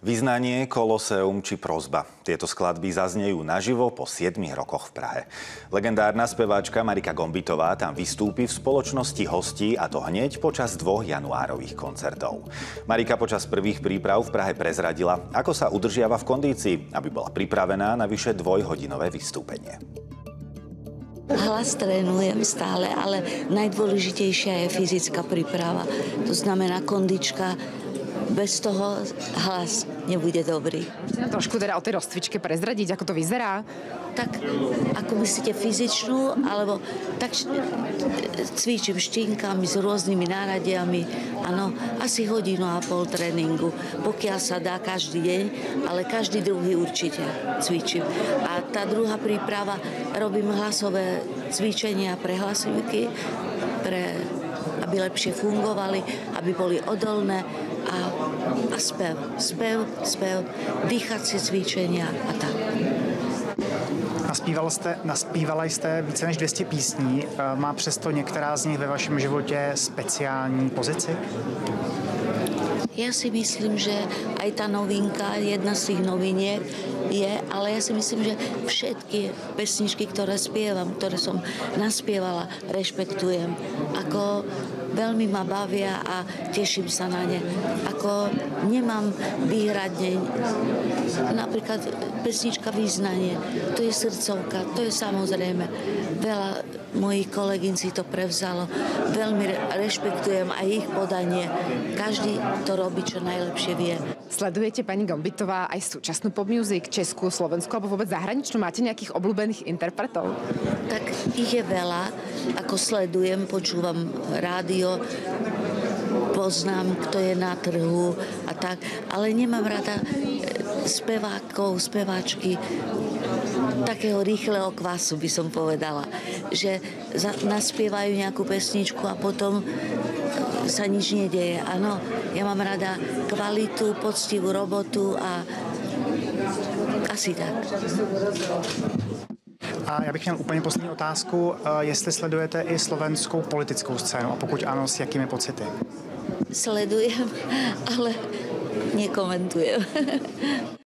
Vyznanie, koloseum či prozba. Tieto skladby zaznejú naživo po 7 rokoch v Prahe. Legendárna speváčka Marika Gombitová tam vystúpi v spoločnosti hostí a to hneď počas dvoch januárových koncertov. Marika počas prvých príprav v Prahe prezradila, ako sa udržiava v kondícii, aby bola pripravená na vyše dvojhodinové vystúpenie. Hlas trénujem stále, ale najdôležitejšia je fyzická príprava. To znamená kondička, bez toho hlas nebude dobrý. Môžete nám trošku teda o tej rozcvičke prezradiť, ako to vyzerá? Tak, ako myslíte, fyzičnú, alebo tak cvičím štinkami s rôznymi náradiami. Áno, asi hodinu a pol tréningu. Pokiaľ sa dá každý deň, ale každý druhý určite cvičím. A tá druhá príprava, robím hlasové cvičenia pre hlasivky, pre aby lepšie fungovali, aby boli odolné a, a spev, spev, spev, dýchacie cvičenia a tak. Naspíval jste, naspívala jste více než 200 písní. Má přesto některá z nich ve vašem životě speciální pozici? Ja si myslím, že aj tá novinka, jedna z tých noviniek je, ale ja si myslím, že všetky pesničky, ktoré spievam, ktoré som naspievala, rešpektujem. Ako veľmi ma bavia a teším sa na ne. Ako nemám výhradne, napríklad pesnička Význanie, to je srdcovka, to je samozrejme. Veľa mojich kolegín si to prevzalo. Veľmi rešpektujem aj ich podanie. Každý to robí, čo najlepšie vie. Sledujete pani Gombitová aj súčasnú pop music, Česku, Slovensku alebo vôbec zahraničnú? Máte nejakých obľúbených interpretov? Tak ich je veľa. Ako sledujem, počúvam rádio, poznám, kto je na trhu a tak, ale nemám rada spevákov, speváčky takého rýchleho kvasu, by som povedala. Že za, naspievajú nejakú pesničku a potom sa nič nedeje. Áno, ja mám rada kvalitu, poctivú robotu a asi tak. A já bych měl úplně poslední otázku, eh, jestli sledujete i slovenskou politickou scénu a pokud ano, s jakými pocity? Sledujem, ale nekomentujem.